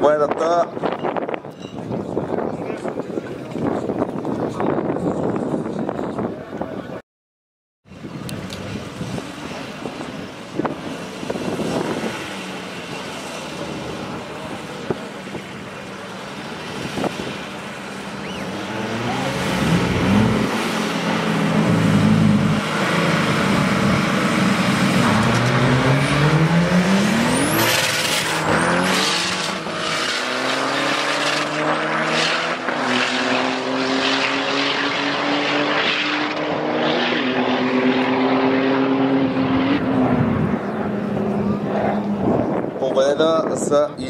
前だった。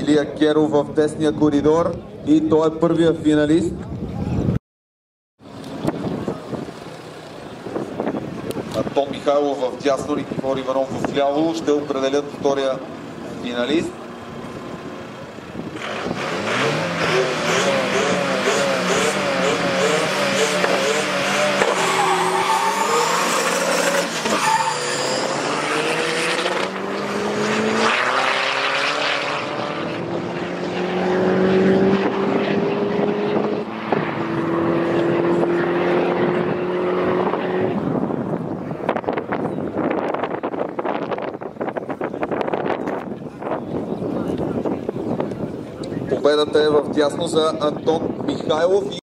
Илия Керов в тесния коридор и той е първия финалист. Антон Михайлов в дясно, Никифор Иванов в ляво ще определят втория финалист. Победата е в дясно за Антон Михайлов. и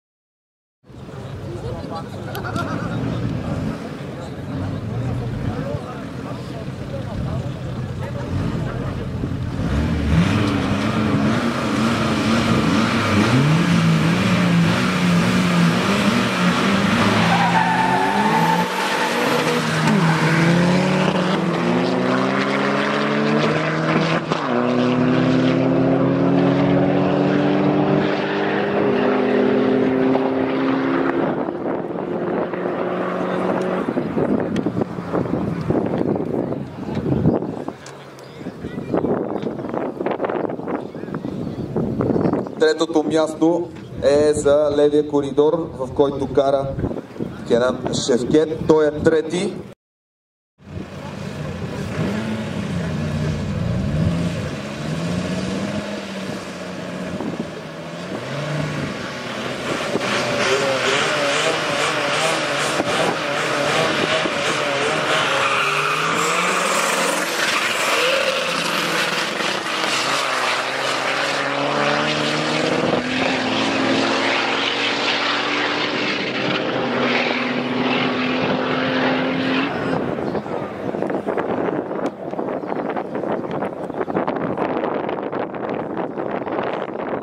Третото място е за левия коридор, в който кара Кенан Шевкет. Той е трети.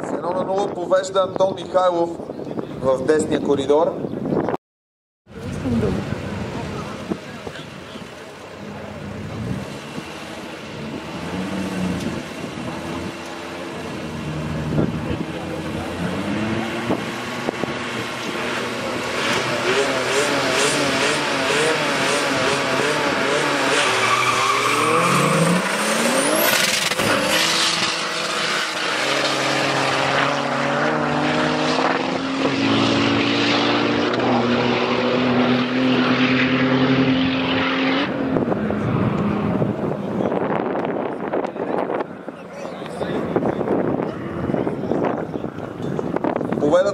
С едно на 0 повежда Антон Михайлов в десния коридор.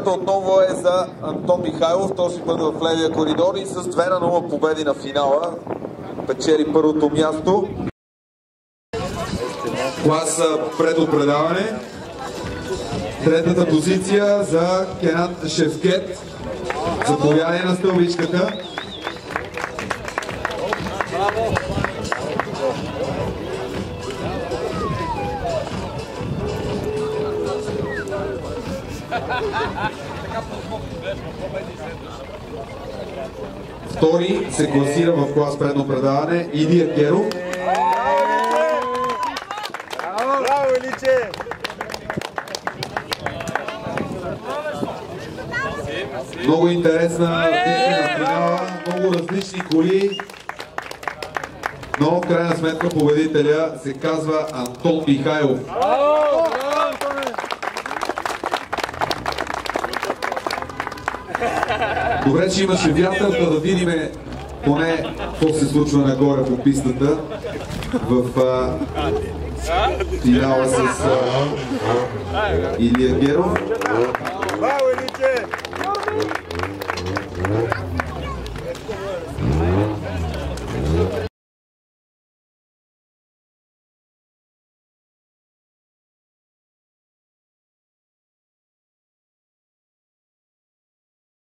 Победата отново е за Антон Михайлов. Този път в левия коридор и с 2 на 0 победи на финала печели първото място. Клас предопредаване. Третата позиция за Кенан Шевкет. Заповядане на стълбичката. Втори се класира в клас предно предаване Илия Керов. Браво, Иличе! Много интересна на финала, много различни коли, но в крайна сметка победителя се казва Антон Михайлов. Браво! Добре, че имаше вятър, да, да видим поне какво се случва нагоре по пистата в финала с а, Илия Геров. Браво, Иличе!